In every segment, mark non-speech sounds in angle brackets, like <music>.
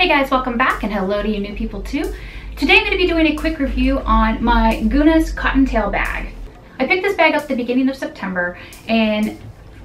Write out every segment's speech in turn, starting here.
Hey guys, welcome back and hello to you new people too. Today I'm going to be doing a quick review on my Gunas Cottontail bag. I picked this bag up the beginning of September and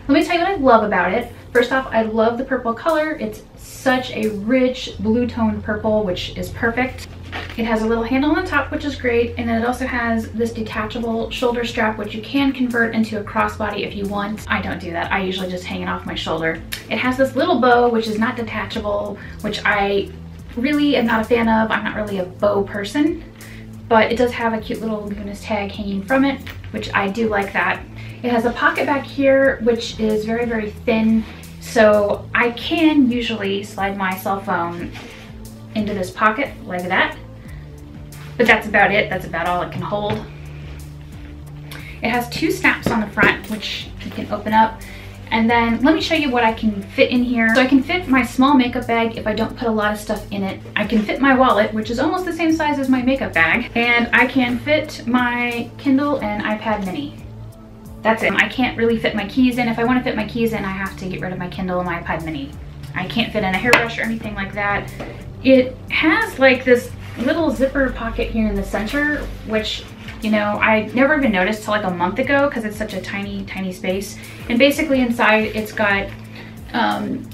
let me tell you what I love about it. First off, I love the purple color. It's such a rich blue toned purple, which is perfect. It has a little handle on the top, which is great, and then it also has this detachable shoulder strap, which you can convert into a crossbody if you want. I don't do that. I usually just hang it off my shoulder. It has this little bow, which is not detachable, which I really am not a fan of. I'm not really a bow person, but it does have a cute little Gunas tag hanging from it, which I do like that. It has a pocket back here, which is very, very thin, so I can usually slide my cell phone into this pocket like that but that's about it. That's about all it can hold. It has two snaps on the front, which you can open up. And then let me show you what I can fit in here. So I can fit my small makeup bag if I don't put a lot of stuff in it. I can fit my wallet, which is almost the same size as my makeup bag. And I can fit my Kindle and iPad mini. That's it. I can't really fit my keys in. If I want to fit my keys in, I have to get rid of my Kindle and my iPad mini. I can't fit in a hairbrush or anything like that. It has like this little zipper pocket here in the center, which, you know, I never even noticed till like a month ago because it's such a tiny, tiny space. And basically inside it's got um,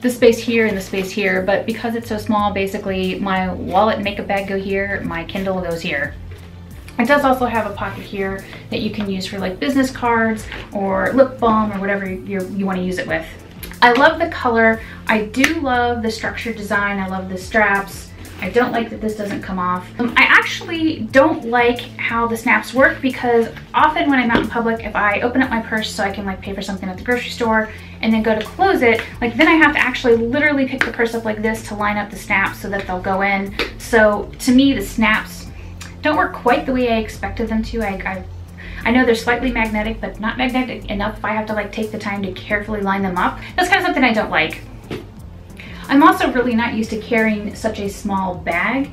the space here and the space here, but because it's so small, basically my wallet and makeup bag go here, my Kindle goes here. It does also have a pocket here that you can use for like business cards or lip balm or whatever you you want to use it with. I love the color. I do love the structured design. I love the straps. I don't like that this doesn't come off. Um, I actually don't like how the snaps work because often when I'm out in public, if I open up my purse so I can like pay for something at the grocery store and then go to close it, like then I have to actually literally pick the purse up like this to line up the snaps so that they'll go in. So to me, the snaps don't work quite the way I expected them to. I, I I know they're slightly magnetic, but not magnetic enough if I have to like take the time to carefully line them up. That's kind of something I don't like. I'm also really not used to carrying such a small bag,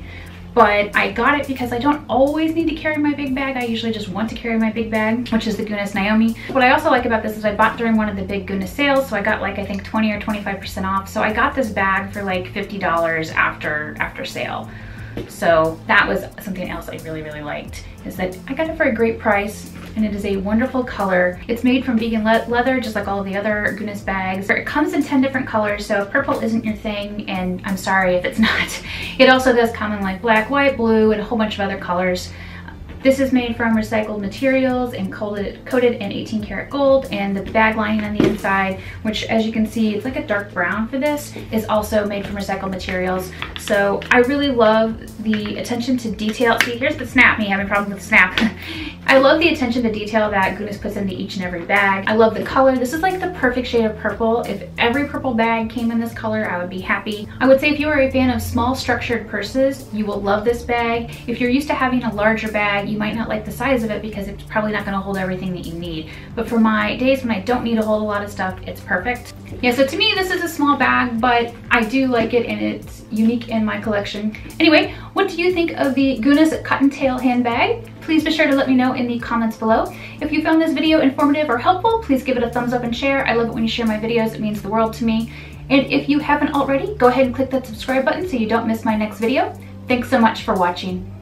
but I got it because I don't always need to carry my big bag. I usually just want to carry my big bag, which is the Gunas Naomi. What I also like about this is I bought during one of the big Gunas sales, so I got like I think 20 or 25% off. So I got this bag for like $50 after after sale. So that was something else I really, really liked is that I got it for a great price and it is a wonderful color. It's made from vegan le leather, just like all the other Gunas bags. It comes in 10 different colors, so if purple isn't your thing, and I'm sorry if it's <laughs> not, it also does come in like black, white, blue, and a whole bunch of other colors. This is made from recycled materials and coated, coated in 18 karat gold and the bag lining on the inside, which as you can see, it's like a dark brown for this, is also made from recycled materials. So I really love the attention to detail. See, here's the snap, me having problems with the snap. <laughs> I love the attention to detail that Gunas puts into each and every bag. I love the color. This is like the perfect shade of purple. If every purple bag came in this color, I would be happy. I would say if you are a fan of small structured purses, you will love this bag. If you're used to having a larger bag, you might not like the size of it because it's probably not gonna hold everything that you need. But for my days when I don't need to hold a lot of stuff, it's perfect. Yeah, so to me, this is a small bag, but I do like it and it's unique in my collection. Anyway, what do you think of the Gunas Cottontail handbag? Please be sure to let me know in the comments below. If you found this video informative or helpful, please give it a thumbs up and share. I love it when you share my videos. It means the world to me. And if you haven't already, go ahead and click that subscribe button so you don't miss my next video. Thanks so much for watching.